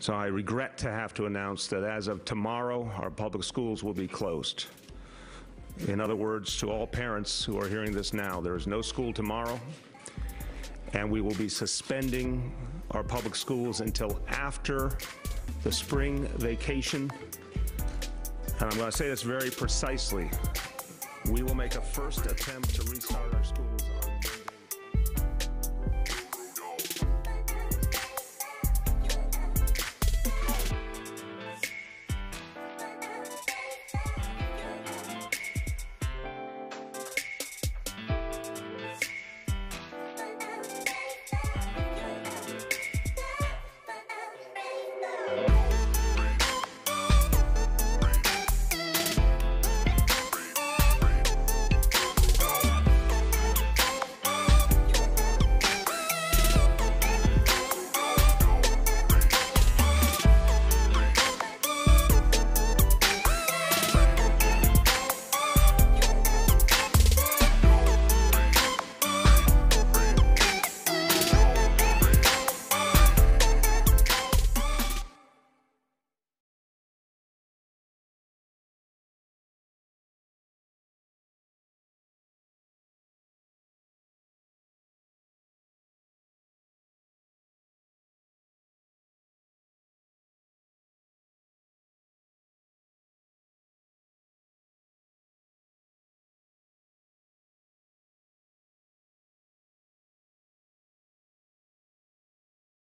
So I regret to have to announce that as of tomorrow, our public schools will be closed. In other words, to all parents who are hearing this now, there is no school tomorrow, and we will be suspending our public schools until after the spring vacation. And I'm going to say this very precisely. We will make a first attempt to restart our schools